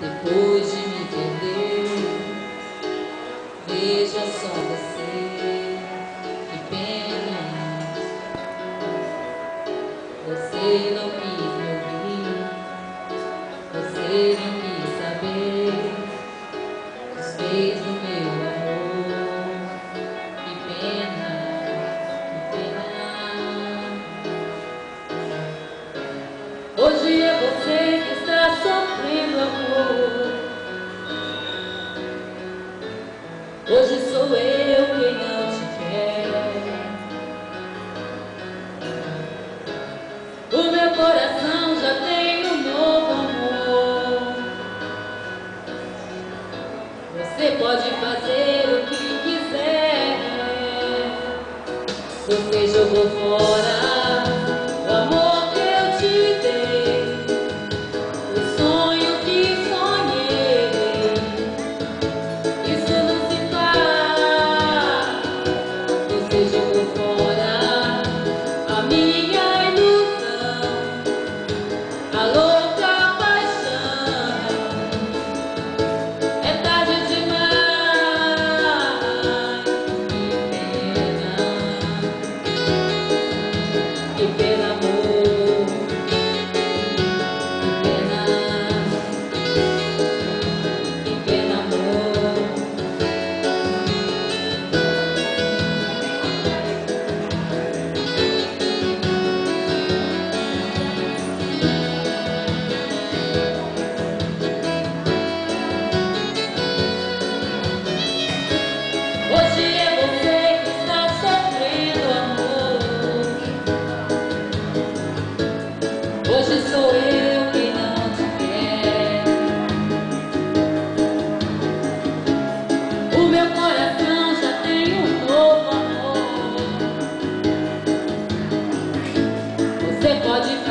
depois de me perder. Veja só você, que pena. Você não sou eu quem não te quer. O meu coração já tem um novo amor. Você pode fazer o que quiser. Você jogou fora. pode